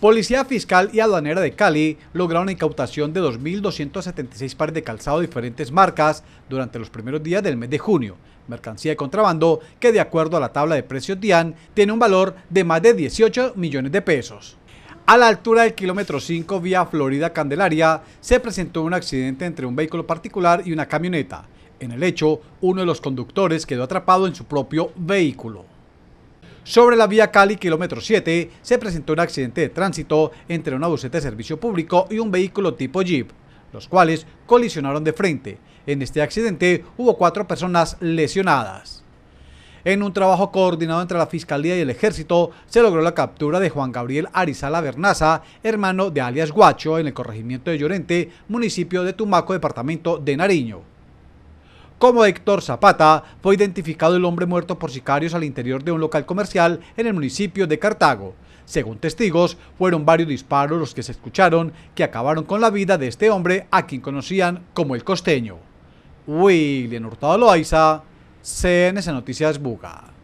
Policía Fiscal y Aduanera de Cali lograron incautación de 2.276 pares de calzado de diferentes marcas durante los primeros días del mes de junio, mercancía de contrabando que de acuerdo a la tabla de precios DIAN tiene un valor de más de 18 millones de pesos. A la altura del kilómetro 5 vía Florida Candelaria se presentó un accidente entre un vehículo particular y una camioneta. En el hecho, uno de los conductores quedó atrapado en su propio vehículo. Sobre la vía Cali, kilómetro 7, se presentó un accidente de tránsito entre una buseta de servicio público y un vehículo tipo Jeep, los cuales colisionaron de frente. En este accidente hubo cuatro personas lesionadas. En un trabajo coordinado entre la Fiscalía y el Ejército, se logró la captura de Juan Gabriel Arizala Bernaza, hermano de alias Guacho, en el corregimiento de Llorente, municipio de Tumaco, departamento de Nariño. Como Héctor Zapata, fue identificado el hombre muerto por sicarios al interior de un local comercial en el municipio de Cartago. Según testigos, fueron varios disparos los que se escucharon que acabaron con la vida de este hombre a quien conocían como el costeño. William Hurtado Loaiza, CNS Noticias Buga.